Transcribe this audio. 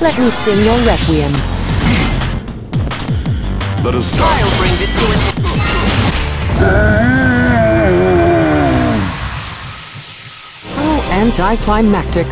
Let me sing your requiem. Let us start. I'll bring it to an How oh, anticlimactic.